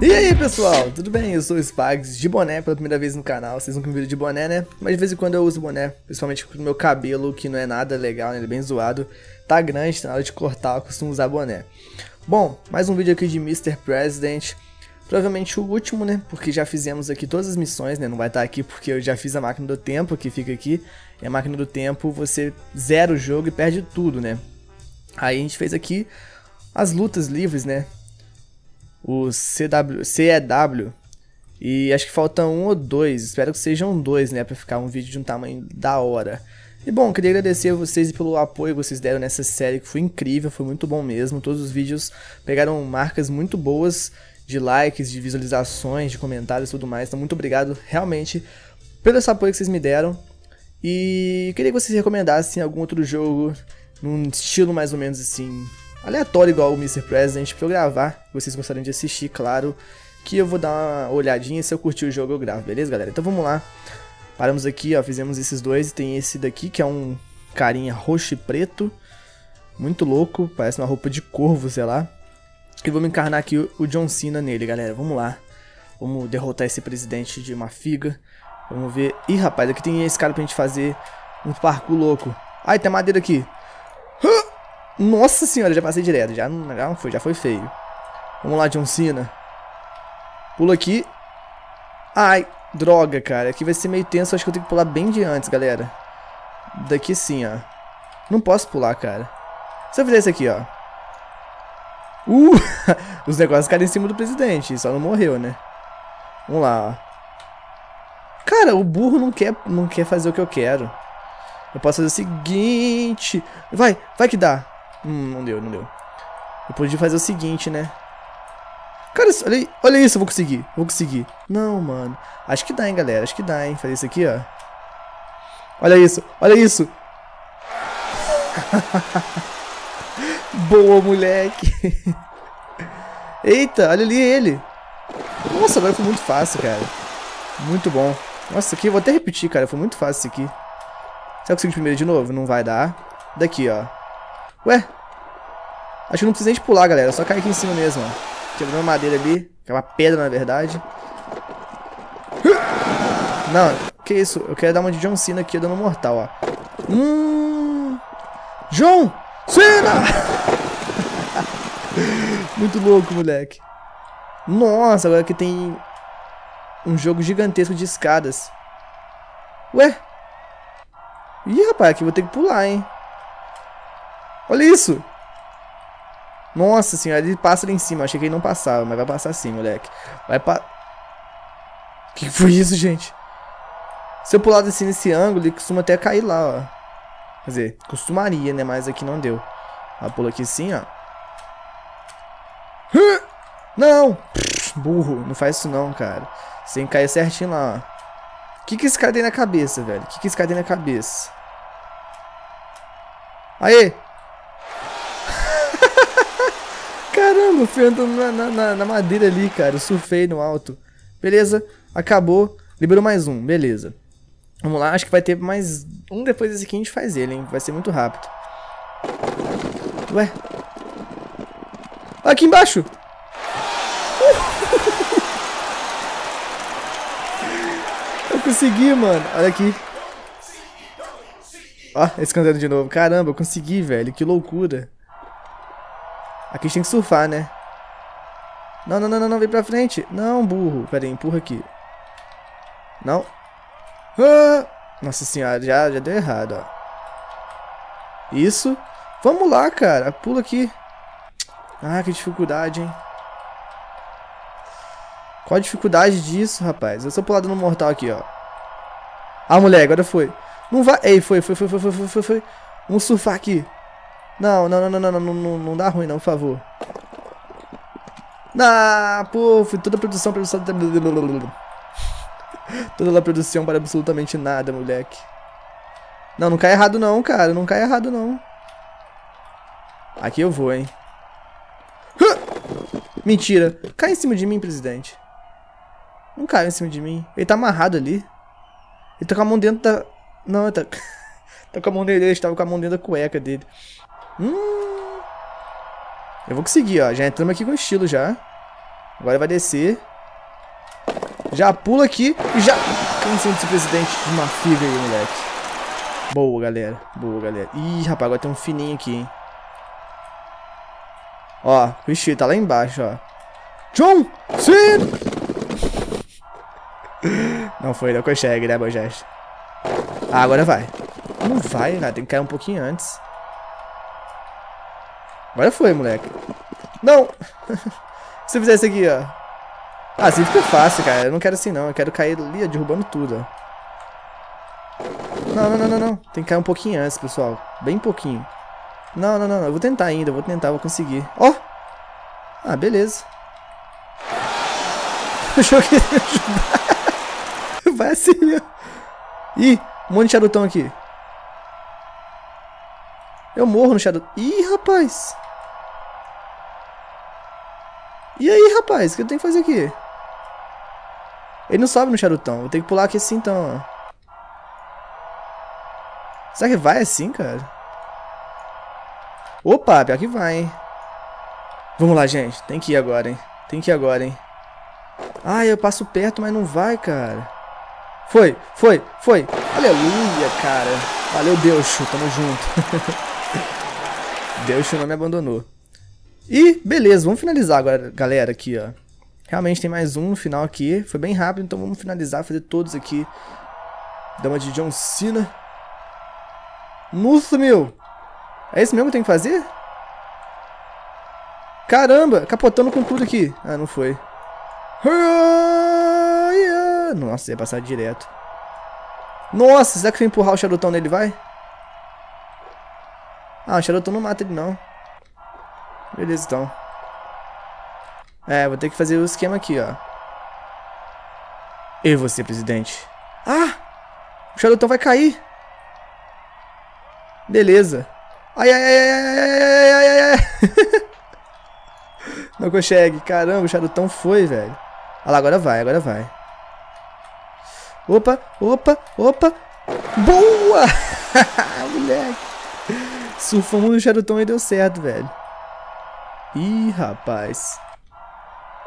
E aí pessoal, tudo bem? Eu sou o Spags, de boné pela primeira vez no canal, vocês nunca viram de boné né? Mas de vez em quando eu uso boné, principalmente com o meu cabelo, que não é nada legal, né? ele é bem zoado Tá grande, tá na hora de cortar, eu costumo usar boné Bom, mais um vídeo aqui de Mr. President Provavelmente o último, né? Porque já fizemos aqui todas as missões, né? Não vai estar tá aqui porque eu já fiz a máquina do tempo que fica aqui E a máquina do tempo, você zera o jogo e perde tudo, né? Aí a gente fez aqui as lutas livres, né? O CW, CEW. E acho que falta um ou dois. Espero que sejam dois, né? Pra ficar um vídeo de um tamanho da hora. E bom, queria agradecer a vocês pelo apoio que vocês deram nessa série, que foi incrível, foi muito bom mesmo. Todos os vídeos pegaram marcas muito boas de likes, de visualizações, de comentários e tudo mais. Então, muito obrigado realmente pelo esse apoio que vocês me deram. E queria que vocês recomendassem algum outro jogo num estilo mais ou menos assim, aleatório igual o Mr. President pra eu gravar. Vocês gostariam de assistir, claro. Que eu vou dar uma olhadinha se eu curtir o jogo eu gravo, beleza, galera? Então vamos lá. Paramos aqui, ó, fizemos esses dois. Tem esse daqui que é um carinha roxo e preto. Muito louco, parece uma roupa de corvo, sei lá. E vamos encarnar aqui o John Cena nele, galera. Vamos lá. Vamos derrotar esse presidente de uma figa. Vamos ver. Ih, rapaz, aqui tem esse cara pra gente fazer um parkour louco. Ai, tem madeira aqui. Nossa senhora, já passei direto. Já não, já foi, já foi feio. Vamos lá, John Cena. Pula aqui. Ai, droga, cara. Aqui vai ser meio tenso. Acho que eu tenho que pular bem de antes, galera. Daqui sim, ó. Não posso pular, cara. Se eu fizer isso aqui, ó. Uh! Os negócios caem em cima do presidente. Só não morreu, né? Vamos lá, ó. Cara, o burro não quer, não quer fazer o que eu quero. Eu posso fazer o seguinte. Vai, vai que dá. Hum, não deu, não deu. Eu podia fazer o seguinte, né? Cara, olha, olha isso, eu vou conseguir. Vou conseguir. Não, mano. Acho que dá, hein, galera. Acho que dá, hein. Fazer isso aqui, ó. Olha isso, olha isso. Boa, moleque. Eita, olha ali ele. Nossa, agora foi muito fácil, cara. Muito bom. Nossa, aqui eu vou até repetir, cara. Foi muito fácil isso aqui. Será que eu consigo primeiro de novo? Não vai dar. Daqui, ó. Ué? Acho que não precisa nem de pular, galera. Só cair aqui em cima mesmo, ó. Quebrando madeira ali. Que é uma pedra, na verdade. Não, que isso? Eu quero dar uma de John Cena aqui, dando mortal, ó. Hum... John Cena! Muito louco, moleque. Nossa, agora aqui tem um jogo gigantesco de escadas. Ué? Ih, rapaz, aqui vou ter que pular, hein. Olha isso! Nossa senhora, ele passa ali em cima. Achei que ele não passava, mas vai passar sim, moleque. Vai pa... que foi isso, gente? Se eu pular assim nesse ângulo, ele costuma até cair lá, ó. Quer dizer, costumaria, né? Mas aqui não deu. Ó, pula aqui sim, ó. Não! Burro, não faz isso não, cara. Você tem que cair certinho lá, ó. O que que esse cara tem na cabeça, velho? O que que esse cara tem na cabeça? Aê! Caramba, fui andando na, na, na, madeira ali, cara. Eu surfei no alto. Beleza, acabou. Liberou mais um, beleza. Vamos lá, acho que vai ter mais um depois desse aqui a gente faz ele, hein. Vai ser muito rápido. Ué? Aqui embaixo! Eu consegui, mano. Olha aqui. Ó, esse de novo. Caramba, eu consegui, velho. Que loucura. Aqui a gente tem que surfar, né? Não, não, não, não, não, vem pra frente. Não, burro. Pera aí, empurra aqui. Não. Ah! Nossa senhora, já, já deu errado, ó. Isso. Vamos lá, cara. Pula aqui. Ah, que dificuldade, hein. Qual a dificuldade disso, rapaz? Eu sou pulado no mortal aqui, ó. Ah, mulher, agora foi. Não vai. Ei, foi, foi, foi, foi, foi, foi, foi. Vamos surfar aqui. Não, não, não, não, não, não, não, não dá ruim não, por favor. Ah, pô, toda a produção para Toda a produção para absolutamente nada, moleque. Não, não cai errado não, cara. Não cai errado não. Aqui eu vou, hein. Mentira. Cai em cima de mim, presidente. Não cai em cima de mim. Ele tá amarrado ali. Ele tá com a mão dentro da... Não, ele tá... tá com a mão dele. Ele estava com a mão dentro da cueca dele. Hum. Eu vou conseguir, ó. Já entramos aqui com estilo já. Agora vai descer. Já pula aqui e já... Cansei de ser presidente de uma figa aí, moleque. Boa, galera. Boa, galera. Ih, rapaz, agora tem um fininho aqui, hein. Ó, o Ixi, tá lá embaixo, ó. John! Sim! Não foi, não consegue, né, Bojeste? Ah, agora vai. Não vai, cara. Tem que cair um pouquinho antes. Agora foi, moleque. Não! Se eu fizesse aqui, ó. Ah, assim fica fácil, cara. Eu não quero assim, não. Eu quero cair ali, ó, derrubando tudo, ó. Não, não, não, não, não. Tem que cair um pouquinho antes, pessoal. Bem pouquinho. Não, não, não, não. Eu vou tentar ainda. Eu vou tentar, vou conseguir. Ó! Oh! Ah, beleza. Eu joguei ajudar. Vai assim, ó. Ih, um monte de charutão aqui. Eu morro no charutão. Ih, rapaz. E aí, rapaz? O que eu tenho que fazer aqui? Ele não sobe no charutão. Vou ter que pular aqui assim, então. Será que vai assim, cara? Opa, pior que vai, hein? Vamos lá, gente. Tem que ir agora, hein? Tem que ir agora, hein? Ai, eu passo perto, mas não vai, cara. Foi, foi, foi. Aleluia, cara. Valeu, Deus. Tamo junto. Deus não me abandonou. E beleza, vamos finalizar agora, galera, aqui, ó. Realmente tem mais um no final aqui. Foi bem rápido, então vamos finalizar, fazer todos aqui. Dama de John Cena. Nossa, meu! É esse mesmo que tem que fazer? Caramba, capotando com tudo aqui. Ah, não foi. Nossa, ia passar direto. Nossa, será que se eu empurrar o charutão nele vai? Ah, o charutão não mata ele não. Beleza, então. É, vou ter que fazer o esquema aqui, ó. E você, presidente? Ah! O charutão vai cair. Beleza. Ai, ai, ai, ai, ai, ai, ai, ai. Não consegue. Caramba, o charutão foi, velho. Olha lá, agora vai, agora vai. Opa, opa, opa. Boa! Moleque. Surfamos no charutão e deu certo, velho. Ih, rapaz.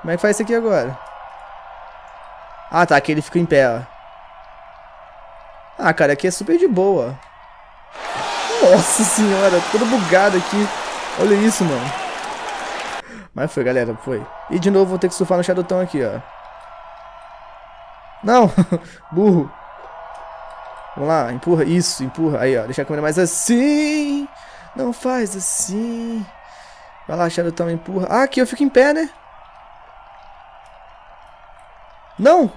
Como é que faz isso aqui agora? Ah, tá. Aqui ele fica em pé, ó. Ah, cara, aqui é super de boa. Nossa senhora, todo bugado aqui. Olha isso, mano. Mas foi, galera, foi. E de novo vou ter que surfar no Shadowtão aqui, ó. Não! Burro. Vamos lá, empurra. Isso, empurra. Aí, ó. Deixa a câmera mais assim. Não faz assim. Vai lá, Charutão, empurra. Ah, aqui eu fico em pé, né? Não!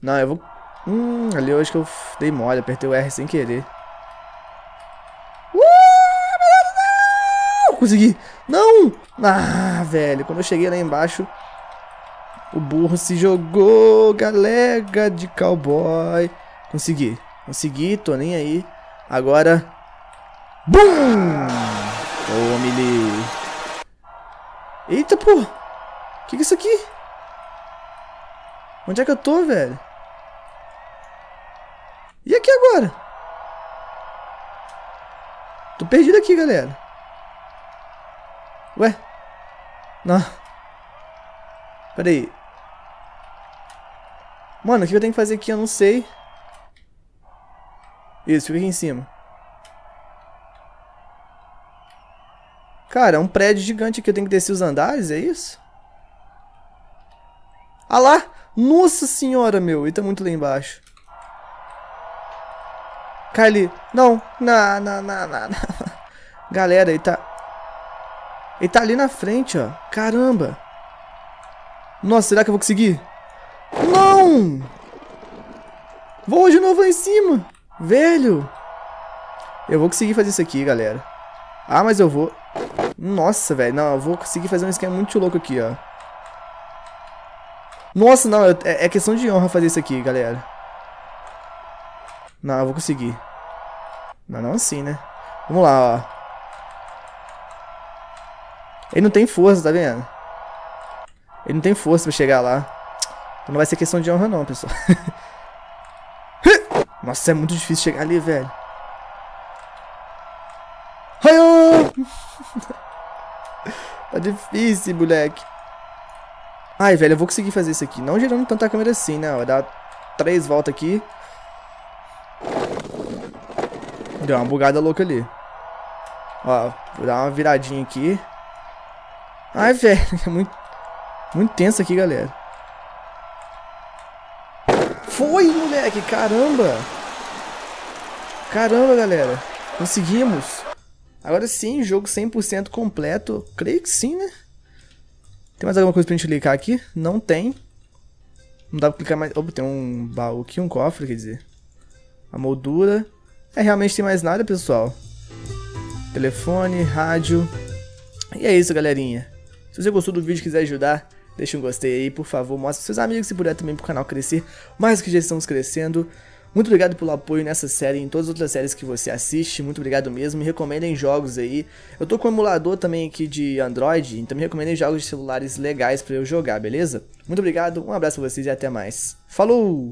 Não, eu vou... Hum, ali eu acho que eu dei mole, apertei o R sem querer. Uh! Consegui! Não! Ah, velho, quando eu cheguei lá embaixo, o burro se jogou, galega de cowboy. Consegui, consegui, tô nem aí. Agora... BUM! Tome-lhe. Eita, pô. Que que é isso aqui? Onde é que eu tô, velho? E aqui agora? Tô perdido aqui, galera. Ué? Não. Pera aí. Mano, o que eu tenho que fazer aqui? Eu não sei. Isso, fica aqui em cima. Cara, é um prédio gigante que eu tenho que descer os andares, é isso? Ah lá! Nossa senhora, meu! Ele tá muito lá embaixo. Kylie, não, não, não, não, não, não. Galera, ele tá... Ele tá ali na frente, ó. Caramba. Nossa, será que eu vou conseguir? Não! Vou de novo lá em cima. Velho. Eu vou conseguir fazer isso aqui, galera. Ah, mas eu vou... Nossa, velho. Não, eu vou conseguir fazer um esquema muito louco aqui, ó. Nossa, não. Eu, é, é, questão de honra fazer isso aqui, galera. Não, eu vou conseguir. Mas não assim, né? Vamos lá, ó. Ele não tem força, tá vendo? Ele não tem força pra chegar lá. Então não vai ser questão de honra não, pessoal. Nossa, é muito difícil chegar ali, velho. Tá difícil, moleque. Ai, velho, eu vou conseguir fazer isso aqui. Não girando tanto a câmera assim, né? Vou dar três voltas aqui. Deu uma bugada louca ali. Ó, vou dar uma viradinha aqui. Ai, velho, é muito, muito tenso aqui, galera. Foi, moleque, caramba. Caramba, galera. Conseguimos. Agora sim, jogo 100% completo. Creio que sim, né? Tem mais alguma coisa pra gente clicar aqui? Não tem. Não dá pra clicar mais... Opa, tem um baú aqui, um cofre, quer dizer. A moldura. É, realmente tem mais nada, pessoal. Telefone, rádio. E é isso, galerinha. Se você gostou do vídeo e quiser ajudar, deixa um gostei aí, por favor. Mostre pros seus amigos se puder também pro canal crescer. Mais que já estamos crescendo. Muito obrigado pelo apoio nessa série e em todas as outras séries que você assiste. Muito obrigado mesmo. Me recomendem jogos aí. Eu tô com um emulador também aqui de Android, então me recomendem jogos de celulares legais para eu jogar, beleza? Muito obrigado, um abraço pra vocês e até mais. Falou!